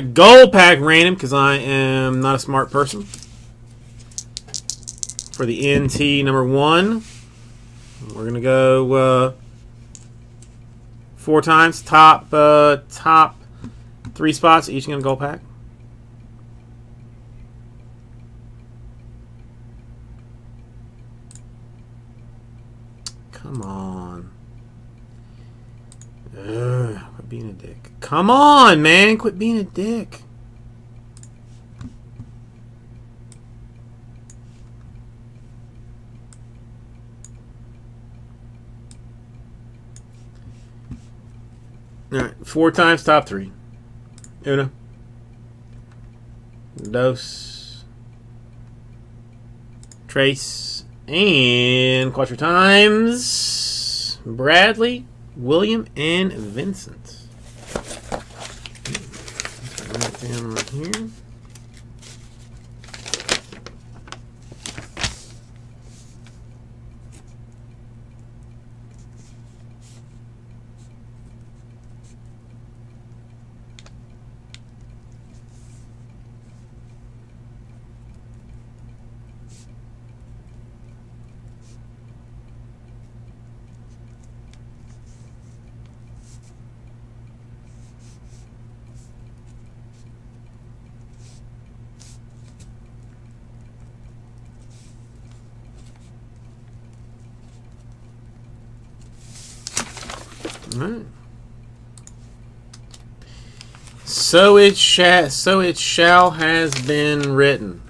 Gold pack random because I am not a smart person. For the NT number one, we're gonna go uh, four times. Top uh, top three spots each gonna gold pack. Come on. Ugh, quit being a dick. Come on, man. Quit being a dick. All right, four times top three. Una. Dos. Trace. And quattro times. Bradley, William, and Vincent. Down right here. So it shall so it shall has been written.